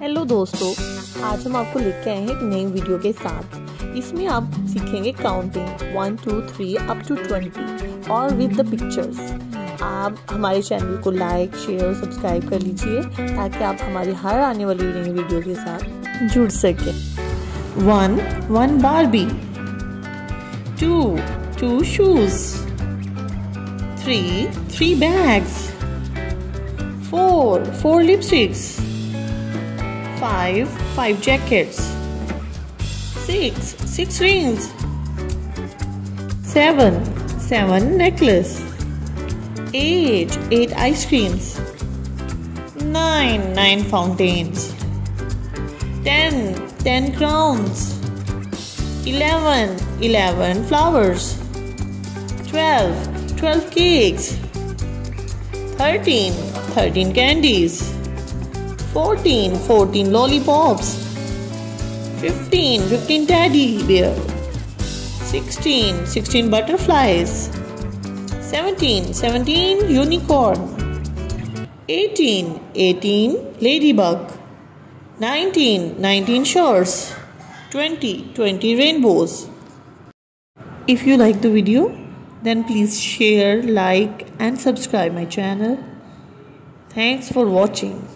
Hello दोस्तों आज हम आपको लेके आए हैं एक नई वीडियो के साथ। इसमें आप सीखेंगे counting one two three up to twenty और विद द पिक्चर्स आप हमारे चैनल को लाइक शेयर और सब्सक्राइब कर लीजिए ताकि आप हमारी हर आने वाली नई वीडियो के साथ जुड़ सकें। One one Barbie two two shoes three three bags four, four lipsticks, five, five jackets, six, six rings, seven, seven necklace, eight, eight ice creams, nine, nine fountains, ten, ten crowns, eleven, eleven flowers, twelve, twelve cakes. 13 13 candies 14 14 lollipops. 15 15 teddy bear. 16 16 butterflies. 17 17 unicorn. 18 18 ladybug. 19 19 shores. 20 20 rainbows. If you like the video then please share like and subscribe my channel. Thanks for watching